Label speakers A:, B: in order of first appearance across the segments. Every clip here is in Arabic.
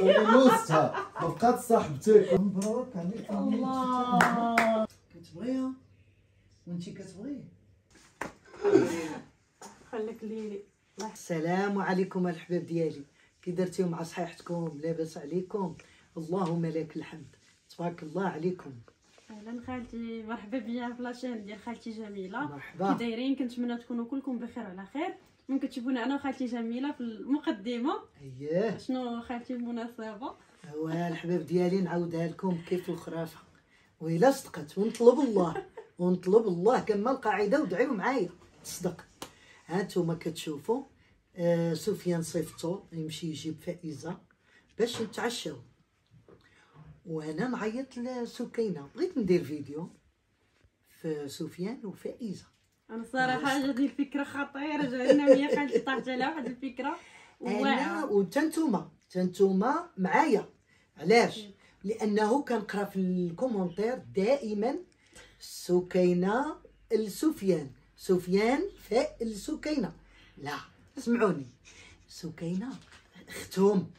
A: تولي نوستها ما بقات صاحبتك مبروك عليك الله كتبغيها وانت كتبغيه
B: خليك لي
A: السلام عليكم الحباب ديالي كي درتيو مع صحيحتكم لاباس عليكم اللهم لك الحمد تبارك الله عليكم
B: أهلا. خالتي مرحبا بيا في la chaîne ديال خالتي جميلة.
A: مرحبا.
B: كي دايرين كنتمنى تكونوا كلكم بخير وعلى خير. ممكن تشوفونا أنا وخالتي جميلة في المقدمة.
A: أييه.
B: شنو خالتي المناسبه
A: هو الحباب ديالي نعاودها لكم. كيف الخرافة؟ وإلا صدقت ونطلب الله. ونطلب الله كما القاعدة ودعيو معايا. تصدق. ها نتوما كتشوفوا آه سفيان صيفطو يمشي يجيب فائزة باش نتعشاو. وأنا نعيط لسكينة. بغيت ندير فيديو في سفيان وفائزه
B: أنا الصراحه جاتني الفكرة خطيرة جاتنا يا خالتي طاحت على واحد
A: الفكرة.
B: أنا
A: وتنتوما تنتوما معايا. علاش؟ لأنه كنقرأ في الكومونتير دائما سكينة لسفيان. سفيان فاء لسكينه لا اسمعوني. سكينة اختهم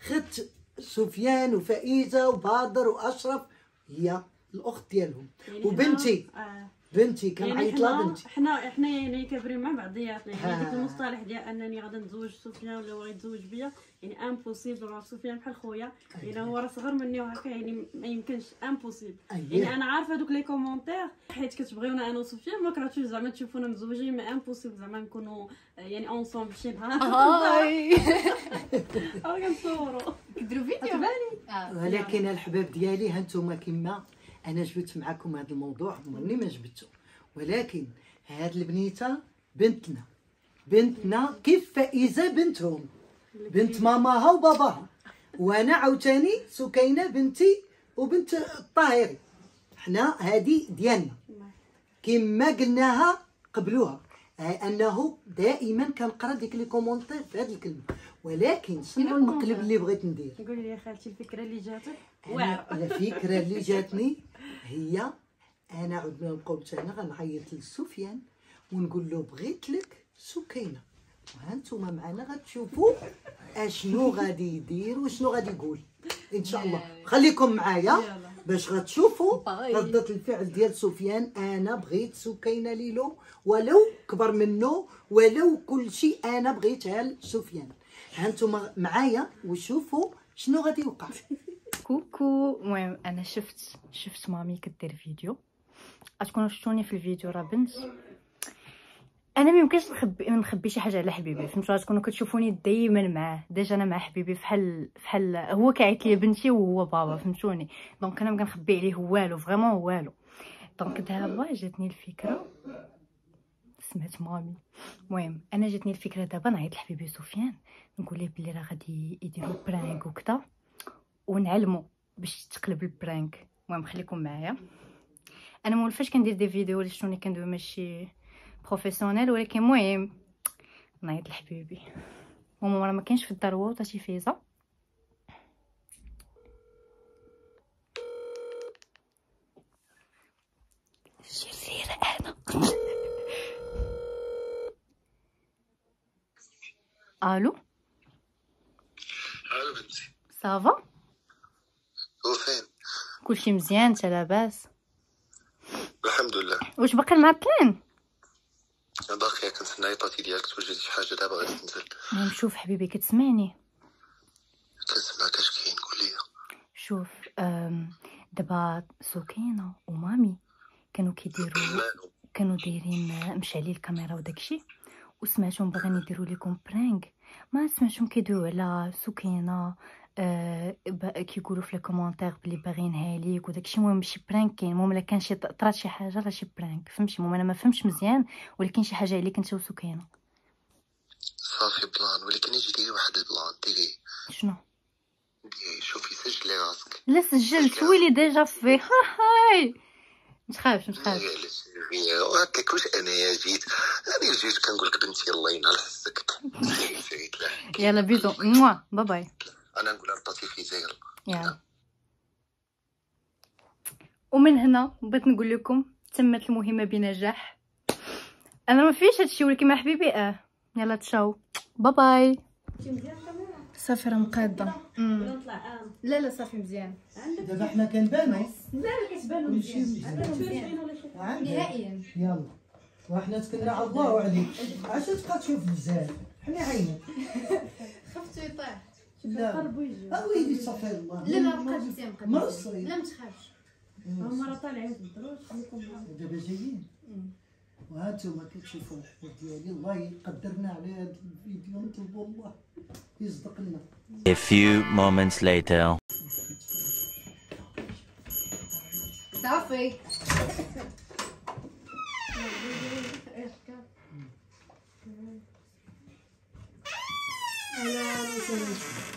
A: خت سفيان وفائزة وبادر وأشرف هي الأخت ديالهم
B: يعني
A: وبنتي
B: آه.
A: بنتي
B: يعني
A: كنعيط لها بنتي.
B: حنا حنا يعني كابرين مع بعضياتنا يعني
A: ها.
B: ديك المصطلح ديال أنني غادي نتزوج سفيان ولا هو غيتزوج بيا يعني impossible راه سفيان بحال خويا. يعني هو راه صغر مني وهكا يعني ما يمكنش impossible
A: أييه.
B: يعني أنا عارفة دوك les commentaires حيت كتبغيونا أنا وسفيان ما كرهتوش زعما تشوفونا مزوجين ما impossible زعما نكونوا يعني ensemble شي نهار.
C: هاي
B: راه كنصوروا
C: كديروا فيديو.
A: ولكن الحباب ديالي هانتوما كما أنا جبت معكم هذا الموضوع عمرني ما جبته. ولكن هاد البنيتة بنتنا. بنتنا كيف فائزة بنتهم. بنت ماماها وباباها. وأنا عاوتاني سكينة بنتي وبنت الطاهري حنا هادي ديالنا. كما قلناها قبلوها. أنه دائما كنقرأ ديك لي كومونتير في هذه الكلمة. ولكن شنو المقلب اللي بغيت ندير؟
B: قولي لي يا خالتي الفكرة اللي جاتك؟ واعره
A: الفكرة اللي جاتني هي أنا عدنا نقول أنا غنعيط لسفيان ونقول له بغيت لك سكينة. وهانتوما معنا غتشوفوا أشنو غادي يدير وشنو غادي يقول. إن شاء الله. خليكم معايا باش غتشوفوا. ردة الفعل ديال سفيان أنا بغيت سكينة ليلو ولو كبر منه ولو كل شيء أنا بغيتها لسفيان. هانتوما معايا وشوفوا شنو غادي يوقع.
C: coucou المهم أنا شفت شفت مامي كدير فيديو غتكونوا شفتوني في الفيديو راه بنت أنا ما يمكنش نخبي نخبي شي حاجة على حبيبي فهمتوا غتكونوا كتشوفوني دائما معاه déjà أنا مع حبيبي فحال فحال هو كيعيط لي بنتي وهو بابا فهمتوني donc أنا ما كنخبي عليه والو vraiment والو donc دابا جاتني الفكرة سمعت مامي المهم أنا جاتني الفكرة دابا نعيط لحبيبي سفيان نقول ليه بلي راه غادي يديروا prank وكذا ونعلمو باش تقلب ال prank. المهم خليكم معايا. أنا مولفاش كندير دي فيديو اللي شتوني كندوي ماشي professionnel ولكن المهم نعيط لحبيبي ماما راه ما كاينش في الدار هو وطاتي فايزة شريرة أنا. ألو؟
D: ألو بنتي.
C: صافا
D: وفين
C: كلشي مزيان انت لاباس
D: الحمد لله.
C: واش باقي معطلين
D: باقي كنتسنى عيطاتي ديالك توجد شي حاجة دابا غادي تنزل.
C: المهم شوف حبيبي كتسمعني.
D: كنسمعك اش كاين قول لي
C: شوف دابا سكينة ومامي كانوا كيديروا كانوا دايرين مشعلين الكاميرا وداكشي وسمعتهم باغيين يديروا لكم prank ما سمعتهم كيدويو على سكينة آه ب- كيقولوا في les commentaires بلي باغينها ليك وداكشي المهم شي prank كاين. المهم إلا كان شي طرات شي حاجة راه شي prank فهمتي؟ المهم أنا ما فهمتش مزيان ولكن شي حاجة عليك انت وسكينه
D: صافي plan. ولكن يجي ديري واحد ال plan؟ ديري.
C: شنو؟
D: شوفي سجلي راسك.
C: لا سجلت. ويلي ديجا ها هاي. متخافش متخافش
D: لك واش انايا جيت؟ أنا جيت كنقول لك بنتي الله ينال حسك
C: يلا بيزو. موا باي باي.
D: أنا نقول عطاتي في زير.
C: يلا ومن هنا بغيت نقول لكم تمت المهمة بنجاح. أنا ما فيش هادشي ولكن مع حبيبي آه. يلا تشاو. باي باي صافي راه
B: مقادة.
C: لا لا صافي مزيان.
A: دابا حنا كنبانو.
C: لا لا كتبانو مزيان. نهائيا.
A: يلا. وحنا تكلنا على الله عليك. علاش تبقى تشوف بزاف. حنا عينك.
E: خفتو يطيح
A: لا. أه ويلي صافي الله.
E: لا لا
A: مرة
E: مزيان.
A: صغير.
E: لا ما تخافش.
B: هما راه طالعين في معاهم.
A: دابا جايين. وهانتوما كتشوفوا الحوت ديالي. الله يقدرنا على هذا الفيديو نطلبوا الله يصدق لنا.
F: A few moments later.
E: صافي.
A: قالت عرفني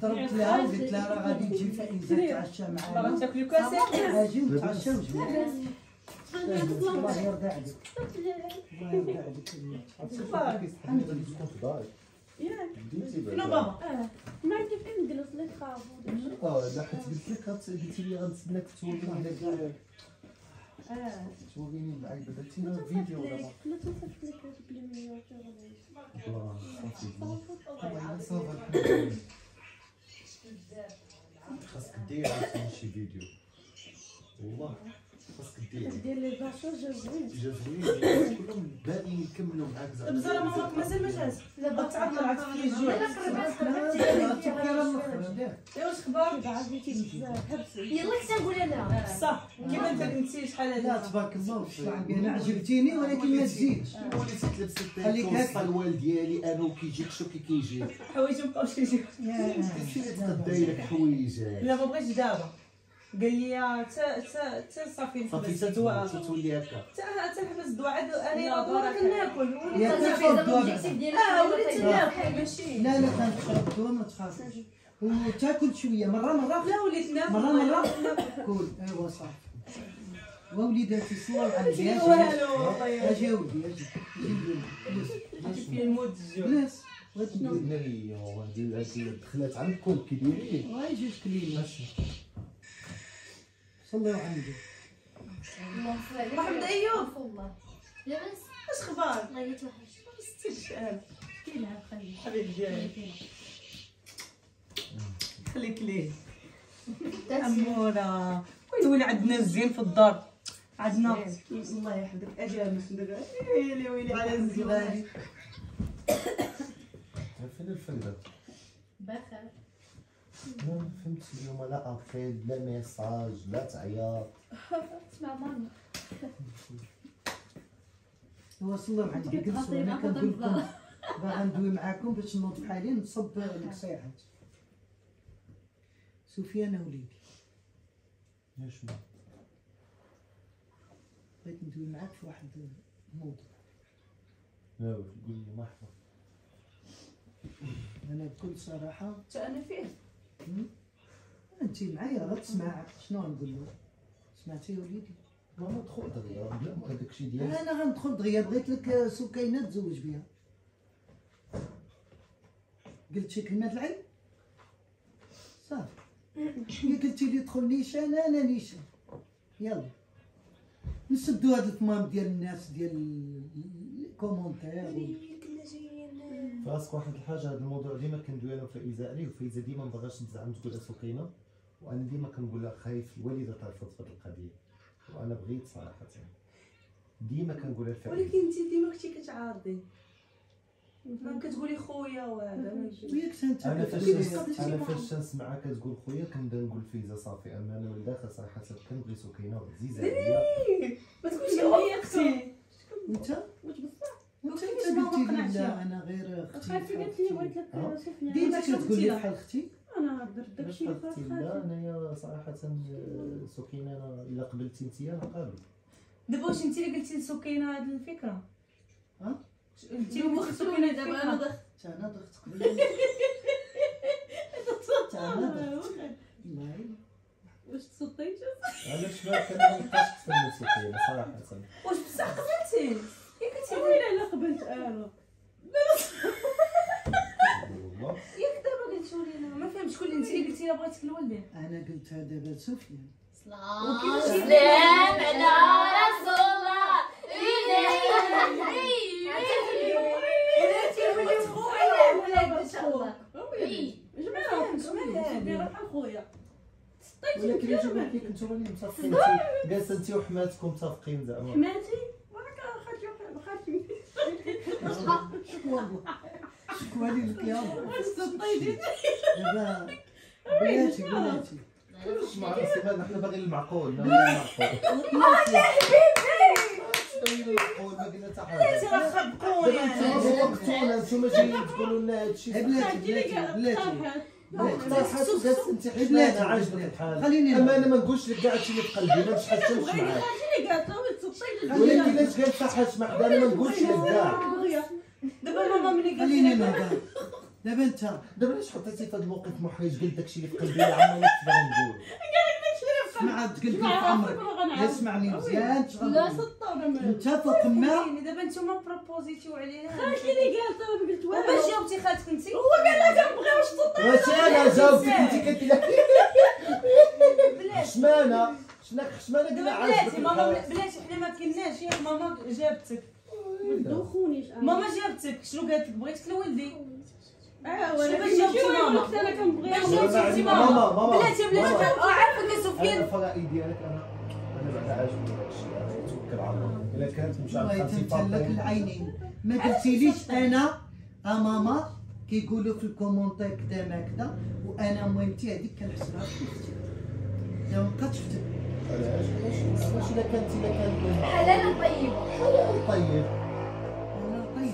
A: ضربت لها وقلت لها راه غادي تجي فايزه تعشى معانا
G: تاكلي كاسه
A: أجي ونتعشاو جميع الله يرضى عليك الله يرضى عليك لله
G: شنو بابا
B: ما عندي فين نجلس لك خاف
H: آه لا حيت قلت لك قلتي لي غنتسناك هنا كاع
B: آه
H: تصوريني معاك دابا تينا فيديو ما
B: لك
H: صافي صافي لله خاصك دير شي فيديو والله خاصك دير
B: دير لي باشا جا زوين
H: جا زوين كلهم باقيين يكملوا معاك زعما
G: بزاف ماماك مازال ما جات غتعرف طلعت في الجوع ايوا واش أخبارك
E: يلا كنت نقول لا
G: صح كيما انت كنتي شحال
A: لا
G: هذا
A: تبارك الله أنا عجبتيني ولكن ما تزيدش
H: وليت تلبس
A: خليك هكا.
H: الوال ديالي أنا وكيجيك شوف كي كيجي
G: حوايج مابقاوش يجيو
H: قلتي لي تبقى دايرك حوايج
G: لا ما بغيتش دابا قال لي تا تا تا صافي
H: صافي تتولي هكا.
G: تا تا نحبس الدواء. عاد أنا كناكل
A: يا
G: وليت آه وليت ناكل. ماشي.
A: لا لا كنشرب الدواء ما تخافش. وتاكل شوية. مرة مرة.
G: لا وليت ناكل.
A: مرة مرة. كل أيوا صافي. ووليداتي صور أجي
G: والو والله
A: أجي ولدي أجي. جلس
G: في المود
A: جلس بغيت ندير
H: واحد الدخلات عندكم كيديري
A: واي جوج كليمات صليو عندي
G: محمد
E: أيوب. لاباس؟
G: اش أخبارك
E: الله يتوحش
G: شحال
B: كيلعب خليه
G: حبيبي ديالي خليك. ليه؟ أمورة. ويلي عندنا الزين في الدار؟ عندنا. الله يحفظك. أجي أنا ويلي ويلي على الزين
H: فين الفندق
E: بخير
H: ما فهمت اليوم لا ابيل لا ميساج لا تعياط.
E: اسمع ماما.
A: هو صليو عندي جلسوا أنا كنقول لكم باغا ندوي معاكم باش نوض بحالي نصب النصيحات سفيان وليدي
H: ليش ما؟
A: بغيت ندوي معاك في واحد الموضوع.
H: لا قول لي مرحبا
A: أنا بكل صراحة
G: حتى أنا فيه؟
A: انت معايا راه تسمع. شنو نقول له؟ سمعتي يا وليدي؟
H: ماما دخل دغيا. هذاك الشيء
A: أنا غندخل دغيا بغيت لك سكينة تزوج بها قلت شي كلمة العين؟ صافي. هي قلتي لي دخل نيشان أنا نيشان. يلا. نسدوا هاد الكمام ديال الناس ديال les commentaires
H: فاسك واحد الحاجة هذا الموضوع ديما كندوي أنا وفايزه عليه وفايزه ديما ما بغاش تزعم تقول سكينه وأنا ديما كنقول لها خايف الوالدة ترفض في هذه القضية. وأنا بغيت صراحة. ديما كنقول لها
G: ولكن انت ديما كنتي كتعارضي. ما كتقولي خويا وهذا
A: وياك أنت
H: أنا فاش أنا فاش نسمعها كتقول خويا كنبدا نقول فايزه صافي. أما أنا من داخل صراحة كنبغي سكينه وعزيزه عليا
G: ما تقولش هي أختي.
A: أنت
B: واش بصح
A: انت
B: وكيفاش
A: انت
B: ما
A: قلتي لي؟ لا أنا؟ غير
B: أختي قالت لي بغيت لك؟ سفيان
A: ديما
G: شنو
A: كتقول لي
G: قلتي
A: بحال أختي
B: أنا درت داكشي اللي
H: قلت
B: خاف
H: لا أنايا صراحة آه، سكينة أنا إلا قبلتي انت أنا قابل
G: دابا واش انت اللي قلتي لسكينة هذه الفكرة؟
A: ها؟
G: انت قلتي لسكينة
E: دابا أنا
A: تا أنا ضغط قبل. والله
B: واش تصديتي
H: علاش ما كنبقاش تفهم سكينة صراحة.
G: واش بصح قبلتي؟
B: ويلي على قبلت
H: أنا
G: ياك دابا قلتي لينا ما فهمتش شكون اللي انت اللي قلتي لا بغيتك الوالدين
A: أنا قلتها دابا سفيان
E: سلام على رسول الله.
B: خويا
H: ولكن كي كنتو اللي متفقين جالسة انت وحماتكم متفقين زعما.
B: حماتي؟
A: شكوى لي لك يا
B: طيبين
A: دابا بلاتي بلاتي
H: مع راسي نحن باغيين المعقول نبغي المعقول ما قلنا حتى حاجة.
G: راه خبقوني
H: دابا وقتونا أنتم جايين تقولوا لنا هادشي
A: بلاتي بلاتي بلاتي بلاتي
H: عاجبك الحال
A: خليني
H: اما أنا ما نقولش لك كاع هادشي اللي في قلبي ما نشحتش معاك ولكن اش قالت صح حشمه أنا ما نقولش كاع
G: دابا ماما ملي قالت
A: خليني نهضر. دابا أنت
H: دابا علاش حطيتي في هذا الموقف محرج؟ قلت داكشي اللي في قلبي يا عمي اش باغي نقول
A: عاد قلت لك عمرك اسمعني مزيان
B: لا. سطر
A: أنت
G: يعني دابا نتوما بروبوزيتيو علينا.
B: خالتي اللي قالت أنا ما قلت والو.
G: وباش جاوبتي خالتك انت
B: هو قال لها كنبغي واش تطير.
H: واش أنا جاوبتك أنت قلت لي حشمانه شناك حشمانه قلنا عاجبك
G: بلاتي ماما بلاتي حنا ما كناش ياك ماما جابتك.
B: أنا
G: ماما جابتك. شنو قالت لك؟ بغيتك لولدي.
B: آه
G: شنو
B: ولكن
G: باش جاوبتي
B: شنو
G: ماما؟
B: قلت أنا كنبغي
G: باش
H: ماما،
G: جاوبتي بلاتي بلاتي عارفك يا
H: أنا
G: سفيان
H: الفرائي ديالك أنا أنا بعدا عاجبني داكشي أنا توكل على الله. إلا كانت مش
A: الله
H: عارف
A: يتمثل لك العينين. ما قلتيليش أنا ا ماما كيقولوا في ال commentaires كذا ما كذا وأنا مهمتي هذيك كنحسبها في أختي ما بقاتش في
H: علاش علاش الا كانت الا كانت
E: حلال طيبة
H: طيب.
A: أنا طيب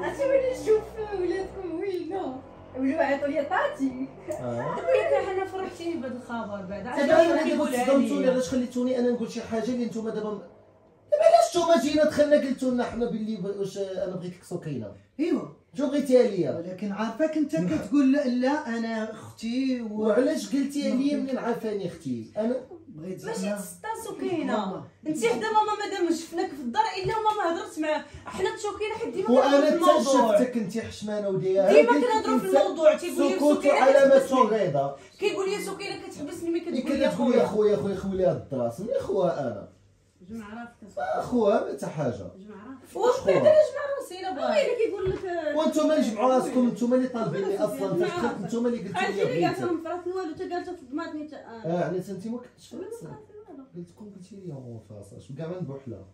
E: عرفتي وين نشوف ولادكم وينا ولو عيطوا لي طاتي
H: أه.
G: وياك حنا فرحتيني بهذا الخبر بعد.
H: دابا
G: علاش
H: أنا دابا
G: كيقولها
H: تصدمتوني
G: لي
H: علاش خليتوني أنا نقول شي حاجة اللي نتوما دابا دابا علاش نتوما جينا دخلنا قلتوا لنا حنا باللي واش أنا بغيتك سكينه
A: ايوا
H: شو بغيتيها ليا
A: ولكن عارفاك أنت كتقول لا, لا أنا أختي
H: وعلاش قلتيها ليا منين عافاني أختي؟ أنا
A: وبغيت
G: ماشي
A: زعما
G: تستا سكينه انت حدا ماما مادام شفناك في الدار إلا ماما هضرت معاه حنا تشوكينا حيت ديما
H: وأنا
G: الموضوع.
H: شفتك انت حشمانة وديها
G: ديما كنهضروا في الموضوع. تيقول لي
H: سكوت
G: سكينة
H: علامة
G: كتحبسني
H: رضا
G: كيقول لي سكينة كتحبسني ملي كتقول لي خويا.
H: خويا خويا خويا الدراس ملي خوها أنا.
B: جمع راسك
H: خوها ما حتى حاجة.
B: جمع راسك
G: وبعد علاش مع راسي إلا بغا.
B: اللي كيقول لك
H: وأنتم اللي جمعوا راسكم أنتم اللي طالبيني أصلا أنتم اللي قلتوا لي
B: اللي قالت
H: بغيتها
B: أنا مفرات والو تا قالت صدماتني تا
H: آه. يعني انت ما كنتش في راسك قلت لكم قلتي لي هو فاصاش كاع ما نبوحله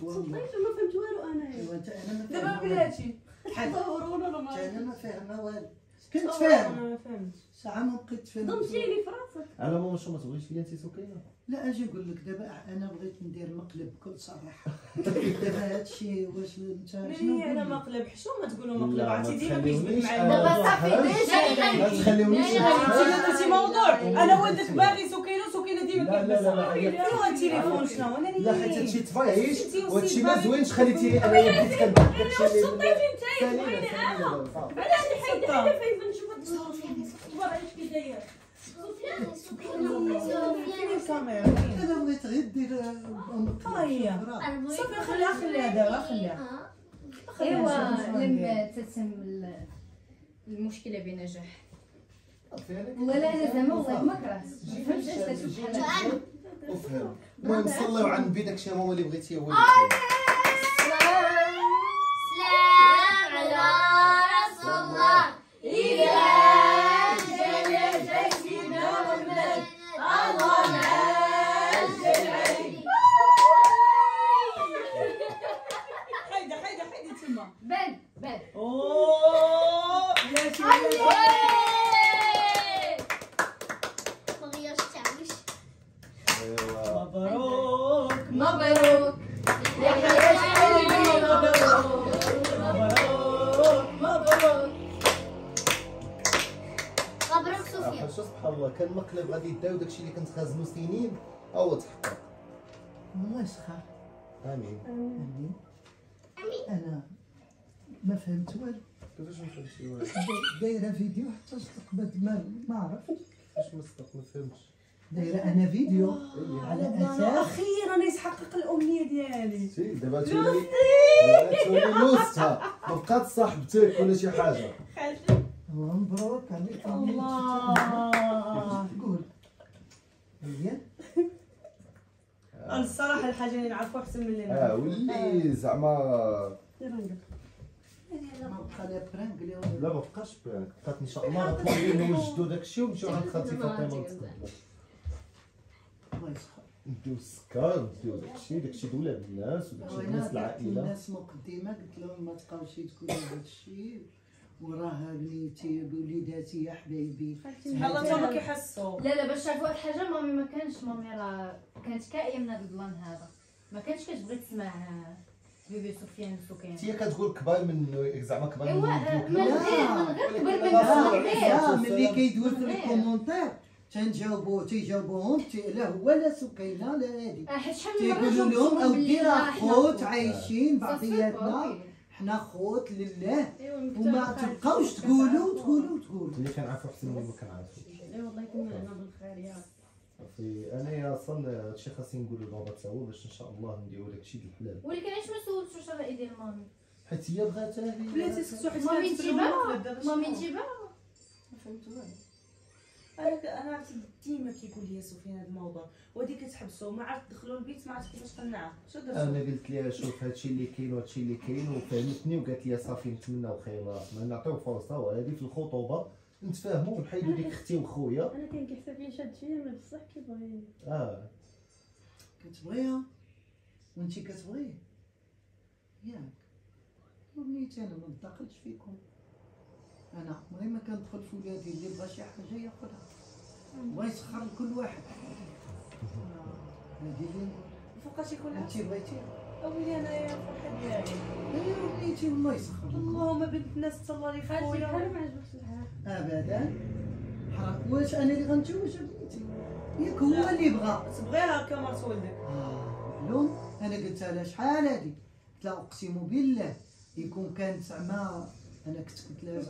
B: صدقت ما فهمت والو أنا.
A: ايوا أنت أنا
G: دابا. بلاتي.
B: ما
A: أنا ما فاهمه والو كنت فاهم
G: أنا ما فهمتش
A: ساعة ما بقيت فاهم
B: ضمتيني في راسك.
H: على ماما شو ما تبغيش ليا انت سكينه
A: لا أجي نقول لك دابا أنا بغيت ندير مقلب بكل صراحة. دابا هادشي واش أنت شنو لك؟
G: مقلب؟ حشومه تقولوا مقلب.
H: لا، ما
G: عرفتي ديما كيجبد
H: تخليونيش
G: مع
H: أنا.
E: دابا صافي
H: ما
E: ديجا
H: تخليونيش
E: لا، لا، لا.
G: انت درتي موضوع أنا ولدك باغي سكينه سكينه ديما
H: لا، لا، لا، لا،
G: كيحبسها
H: لا.
G: شنو هاد التليفون شنو أنا
H: لا حيت هادشي
G: انتي
H: وهادشي ما زوينش خليتي لي أنا بديت كنبان داكشي اللي
B: شطيتي نتايا
H: أنا.
B: علاش حيد حيد فايفه نشوف الصور إيش كي داير
A: أنا بغيت غير دير.
G: صافي خليها خليها دابا خليها
E: ايوا لما تتم ال- المشكلة بنجاح ولا أنا زعما والله ما كرهت. ما فهمتش اش تشوف بحال هكا
H: وفهم المهم صليو على النبي داكشي هو اللي بغيتي هو اللي شو سبحان الله كان مقلب غادي يداو داكشي اللي كنت خازنو سنين هو تحقق.
A: الله يسخر
H: آمين.
A: آمين. أنا ما فهمت والو.
H: كيفاش ما فهمتي والو؟
A: دايرة فيديو حتى استقبلت ما ما عرفت.
H: كيفاش ما ما فهمتش؟
A: دايرة أنا فيديو على أساس
G: أخيرا يتحقق الأمنية ديالي.
H: دابا تولي دابا تولي لوستها. ما بقات صاحبتك ولا شي حاجة.
A: الله مبروك عليك
G: الله.
A: قول. هي؟
G: الصراحة الحاجة اللي نعرفوها أحسن من اللي
H: آه
G: نعرفوها
H: واللي زعما.
B: دير نقول.
A: ما بقى لا
H: ما بقاش برانك بقات ان شاء الله غنطلعوا ليه نوجدوا داكشي ونمشيو عند خالتي فاطمة.
A: الله يسخر.
H: نديو السكر نديو داكشي داكشي دولاب الناس وداكشي الناس العائلة.
A: الناس مقدمة قلت لهم ما تبقاوش تقولوا هذا الشيء وراه بنيتي بوليداتي يا حبايبي.
G: سبحان الله تا ما كيحسوا
E: لا لا باش تعرفوا واحد الحاجة مامي ما كانش مامي راه كانت كائيه من هذا البلان هذا. ما كانتش كتبغي تسمع بيبي سفيان وسكينه
H: هي كتقول كبار من زعما كبار
E: إيوا
H: من
E: من
H: الفيديو
E: غير من غير كبر من
A: لا
E: غير.
A: ملي كيدوي في. الكومونتير تنجاوبو تيجاوبوهم تي- لا هو لا سكينة لا هادي.
E: آه، حيت شحال من مرة
A: تيقولوا لهم أودي راه خوت عايشين بعضياتنا. حنا خوت لله.
E: ايوا
A: وما تبقاوش تقولوا تقولوا تقولوا
H: اللي كنعرفو أحسن من اللي ما كنعرفو
B: اي والله يكون لنا بالخير يا
H: صافي انايا أصلا هادشي خاصني نقولو دابا تا هو باش إن شاء الله نديرو داكشي ديال الحلال.
E: ولكن علاش ما سولتش واش الراي ديال مامي؟
H: حيت هي بغاتها هي
G: بلاتي سكتو حيت
E: مامي
G: دابا
E: مامي
G: ما فهمت والو أنا أنا عرفت ديما كيقول لي سفيان هذا الموضوع. ودي كتحبسوا ما عرفت دخلوا البيت ما عرفت كيفاش قنعها شو
H: أنا
G: درتوا
H: قلت لها شوف هادشي اللي كاين وهادشي اللي كاين وفهمتني وقالت لي صافي نتمناو خير ما نعطيو فرصة وهذه في الخطوبة نتفاهموا ونحيدوا ديك أختي وخويا.
B: أنا كان كيحسب لي شاد فيا ما بصح كيبغيني
H: آه.
A: كتبغيها؟ وانتي كتبغيه؟ ياك. وليت أنا ما ندخلش فيكم. أنا. عمري ما كندخل في ولادي اللي بغى شي حاجة ياخذها. بغا يسخر لكل واحد. هادي اللي نقول
G: فوقاش يكون
A: انتي بغيتي.
G: اويلي أنا يا فرحه ديالي
A: ايوا وليتي والله يسخر.
G: اللهم بنت الناس تهلا لي
B: هادشي
G: خويا
B: بحال ما عجبكش الحال.
A: ابدا. حرام. واش أنا اللي غنتزوج بنتي ياك هو اللي بغى
G: تبغيها كما ولدك
A: آه، معلوم. أنا قلتها لها شحال هادي؟ قلت لها أقسم بالله يكون كان زعما أنا كنت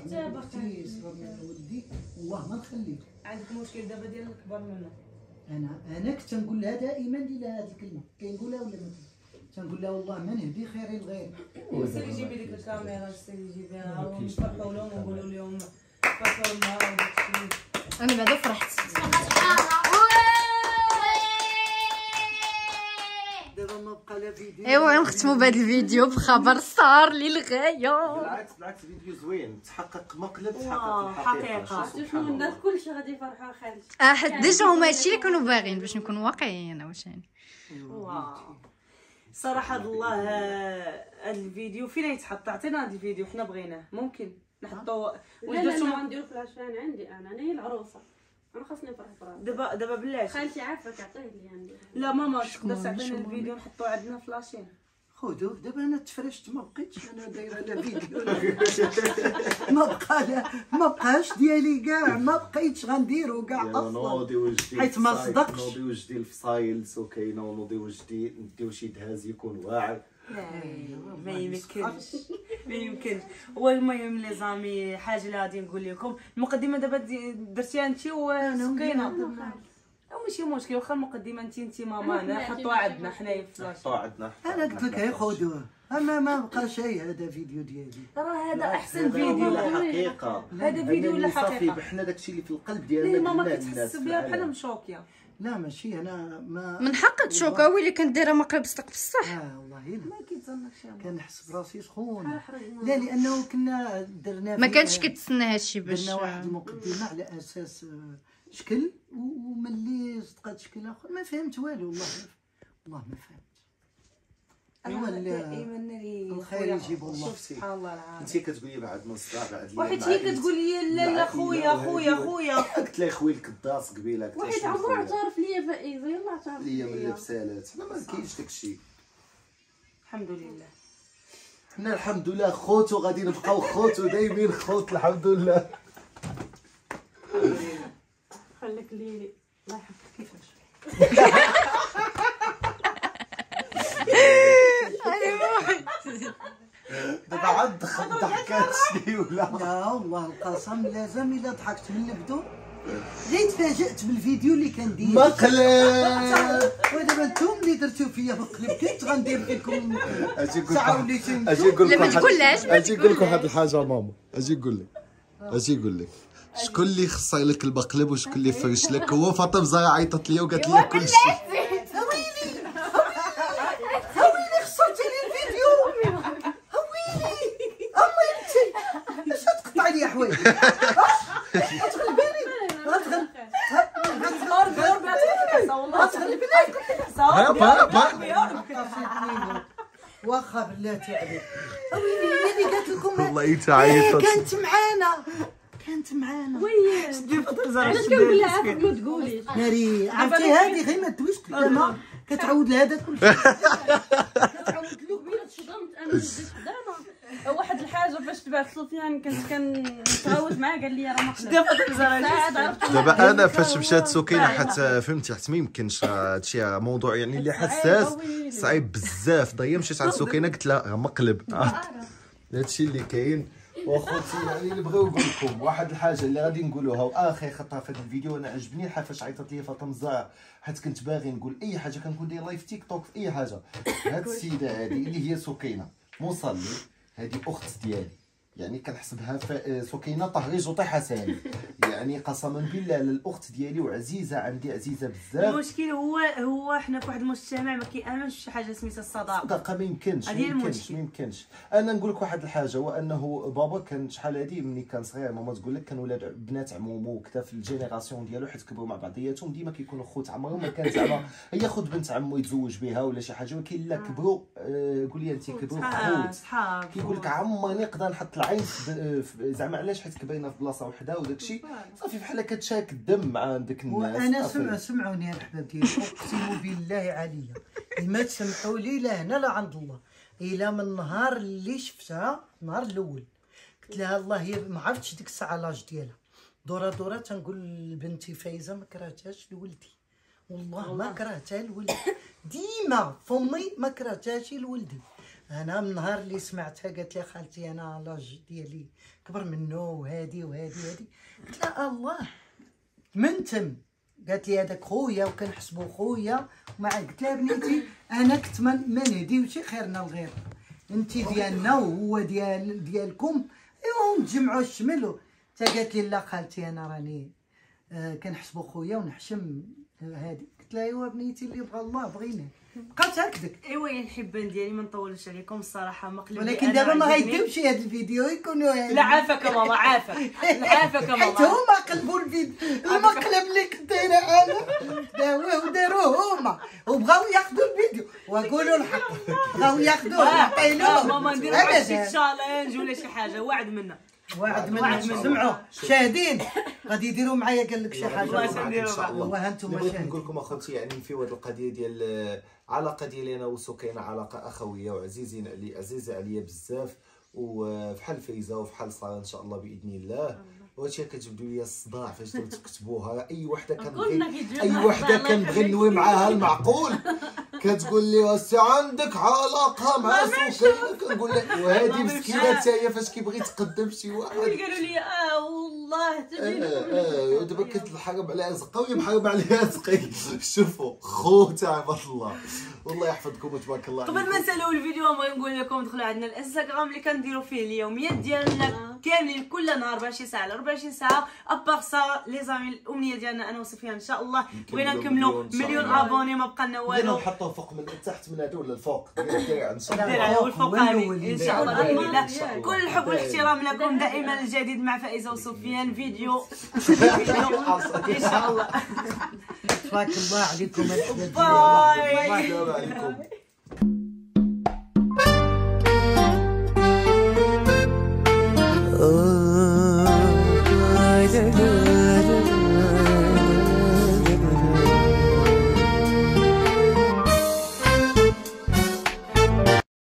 B: كتابة
A: بنتي
B: خالتي.
A: صغر من ولدي والله ما نخليك.
G: عندك مشكل دابا ديال الكبر منه.
A: أنا أنا كنت نقول لها دائما لها هذه الكلمة. كنقولها ولا ما تنقول لها والله ما نهدي خير لغيري
G: سيري جيبي ديك الكاميرا سيري جيبيها ونفرحوا لهم ونقولوا لهم وداك الشيء.
E: أنا بعدا فرحت.
C: ايوا نختموا بهذا الفيديو بخبر صار للغايه
H: بالعكس بالعكس فيديو زوين. تحقق مقلب تحقق
G: حقيقة.
B: الحقيقة. شنو الناس كلشي غادي يفرحوا خالتي
C: آه حد déjà هما هادشي اللي كانوا باغيين باش نكونوا واقعيين واش
G: واو. صراحة الله الفيديو فين يتحط؟ عطينا هاد الفيديو حنا بغيناه. ممكن نحطو
B: لا
G: واش
B: لا لا غنديرو عندي أنا أنا هي العروسة. أنا خاصني نفرح براسي
G: دابا دابا بلاش.
B: خالتي عارفة كعطيه لي عندي.
G: لا ماما تقدر تعطينا الفيديو نحطو عندنا ف la chaîne
A: خذوه دابا أنا تفرشت ما بقيتش أنا دايرة لا فيديو. ما بقى لا ما بقاش ديالي كاع ما بقيتش غنديرو كاع أصلا.
H: نوضي وجدي
A: حيت ما صدقش.
H: نوضي وجدي الفصايل سكينه ونوضي وجدي نديو شي دهاز يكون واعر.
G: ما يمكنش. ما يمكنش. هو المهم لي زامي حاجة اللي غادي نقول لكم. المقدمة دابا درتيها انت وسكينه ماشي مشكل واخا المقدمة انت انت ماما أنا حطوها عندنا حنايا في فلاش
H: حطوا عندنا
A: أنا قلت لك هي خذوه أما ما بقى شيء هذا فيديو ديالي.
G: راه هذا أحسن
H: هذا
G: فيديو.
H: ولا حقيقة.
G: هذا فيديو ولا حقيقة؟
H: بحنا داكشي اللي في القلب ديالنا
G: ماما كتحس بها بحال
H: العالم.
G: م choquée
A: لا ماشي أنا ما
C: من حقك ت choqua ويلي كنت دايره مقلب صدق بصح.
A: آه والله لا
G: ما كيتظنك شي عمر.
A: كنحس براسي سخون لا لأنه كنا درنا
C: ما كانش كتسنى هادشي باش
A: درنا واحد المقدمة على أساس آه، شكل وملي صدقات شكل آخر. ما فهمت والو والله والله ما فهمت.
G: اللي
A: الخير يجيب الله.
G: سبحان الله العظيم.
H: انت كتقولي بعد من الصداع بعد لي
G: واحد هي كتقول لي لا لا خويا خويا خويا.
H: قلت لها خويا الكداس قبيلة
B: عمره
H: خويا؟
B: اعترف ليا فائزه يلا اعترف
H: ليا من
B: ليا.
H: لبسالات حنا ما كاينش داكشي
G: الحمد لله.
H: حنا الحمد لله خوت وغادي نبقاو خوت ودايمين خوت الحمد لله.
B: خليك لي الله يحفظك. كيفاش؟
H: دابا عاد دخل ضحكات ولا؟
A: لا والله القسم لازم إلا ضحكت من البدو. غير تفاجأت بالفيديو اللي كندير
H: مقلب
A: ودابا أنتم اللي درتو فيا مقلب كنت غندير فيكم.
H: أجي نقول
A: ساعة
H: لك أجي نقول لك واحد-
C: تقولهاش، ما
H: أجي نقول لك واحد الحاجة ماما. أجي نقول لك. شكون اللي خص لك المقلب وشكون اللي فرش لك؟ هو فاطمة زهرة عيطت لي وقالت لي كل شيء
A: هاويلي خسرتي لي الفيديو هاويلي اما انت اش تقطع لي حوايج غتغلبيني غتغلب واخا بلاتي عليك هاويلي هي اللي قالت لكم
H: والله
A: كانت معانا كانت معانا
B: علاش كنقول لها ما تقوليش
A: ناري عرفتي هذه غير ما تدويش قدامها كتعاود لهذا شيء
B: وين تصدمت أنا جيت قدامها واحد الحاجة فاش تبعت سفيان كنت كنتعاود معاه قال لي راه ما قدرتش
H: دابا أنا فاش مشات سكينة حتى فهمتي حتى ما يمكنش هادشي موضوع يعني اللي حساس. صعيب بزاف. ضيا مشيت عند سكينة قلت لها مقلب. هادشي اللي كاين. وأخوتي يعني اللي بغيو نقول لكم واحد الحاجة اللي غادي نقولوها وآخر خطره في هذا الفيديو أنا عجبني الحال فاش عيطت لي فاطمة الزهراء حيت كنت باغي نقول أي حاجة كنقول دير live TikTok في أي حاجة. هاد السيدة هذه اللي هي سكينة. مصلي. هذه أخت ديالي. يعني كنحسبها ف- سكينة طهريج وطيحه ثاني يعني قسما بالله الاخت ديالي وعزيزة عندي عزيزة بزاف.
G: المشكل هو هو حنا في واحد المجتمع ما كيأمنش بشي حاجة سميتها الصداقة.
H: صداقة ما يمكنش ما يمكنش
G: المشكل.
H: ما يمكنش. أنا نقول لك واحد الحاجة هو أنه بابا كان شحال هادي ملي كان صغير ماما تقول لك كان ولاد بنات عمومو وكذا في ال génération ديالو حيت كبروا مع بعضياتهم ديما كيكونوا خوت عمرهم ما كان زعما هي خد بنت عمو يتزوج بها ولا شي حاجة ولكن لا كبروا آه قول لي انت كبروا
G: صحاب
H: خوت. كيقول لك عمرني نقدر نحط في- زعما علاش؟ حيت كبرنا في بلاصة وحدة وداك الشيء صافي بحال كتشارك الدم مع ديك الناس. وأنا.
A: سمع سمعوني يا الاحباب ديالي أقسم بالله عليا. ما تسمحوا لي لا هنا لا عند الله. إلى من النهار اللي شفتها النهار الأول. قلت لها الله هي ما عرفتش ديك الساعة لاج ديالها. دورة دورة تنقول لبنتي فايزة ما كرهتهاش لولدي. والله ما كرهتها لولدي. ديما فمي ما كرهتهاش لولدي. أنا من النهار اللي سمعتها قالت لي خالتي أنا لاج ديالي كبر منه وهادي وهادي وهادي. قلت لها الله. من تم؟ قالت لي هذاك خويا وكنحسبو خويا. ومع قلت لها بنيتي أنا كنت ما نهديوش خيرنا لغير انت ديالنا وهو ديال ديالكم. إيوا نتجمعوا الشمل. تا قالت لي لا خالتي أنا راني آه كنحسبو خويا ونحشم آه هادي. قلت لها إيوا بنيتي اللي بغى الله بغينا بقات هكذاك.
G: إيوا يا الحبان ديالي ما نطولش عليكم الصراحة مقلب
A: ولكن دابا ما غيديوش هذا الفيديو يكونوا يعني
G: لا عافاك يا ماما عافاك عافاك يا
A: حيت
G: ماما
A: هما قلبوا الفيديو المقلب اللي كنت دايرة أنا داوه وداروه هما. وبغاو ياخذوا الفيديو. وقولوا الحق. بغاو ياخذوه يعطينوه
G: ماما ندير واحد شي تشالنج ولا شي حاجة. وعد منا.
A: واحد
G: واحد
A: من. سمعوا. شاهدين. غادي يديروا معايا قال لك شي
G: الله
A: حاجة.
G: يسلمك.
H: إن شاء الله.
A: وهانتم شاهدين.
H: نقول لكم أخوتي يعني في هذه القضية ديال العلاقه ديالي أنا وسكينة علاقه اخويه وعزيزين علي عزيزة عليا بزاف وفحال فايزة وفحال ساره إن شاء الله بإذن الله. وهادشي كتجبدوا لي الصداع فاش تكتبوها؟ أي وحدة كنبغي أي
B: وحدة
H: كنبغي نوي معاها المعقول؟ كتقول لي واش عندك علاقة مع سكينه كنقول لك وهذه مسكينة حتى هي فاش كيبغي يتقدم شي واحد.
B: قالوا لي آه والله تجي
H: دابا كتحارب على ازقه وهي محارب على ازقي شوفوا خوت عباد الله. والله يحفظكم وتبارك الله
G: قبل ما. نسالوا الفيديو بغي نقول لكم دخلوا عندنا الإنستغرام اللي كنديروا فيه اليوميات ديالنا كاملين كل نهار 24 ساعة ل 24 ساعه أبار سا لي زامي الأمنية ديالنا أنا وسفيان إن شاء الله. بغينا نكملوا
H: مليون.
G: أبوني ما بقى لنا والو
H: نحطوا فوق من تحت من هذا ولا الفوق؟ إن شاء
A: لا،
H: الله إن؟ شاء الله.
G: كل الحب والاحترام لكم دائما الجديد مع فائزة وسفيان فيديو. إن شاء الله.
A: تبارك الله عليكم.
G: باي.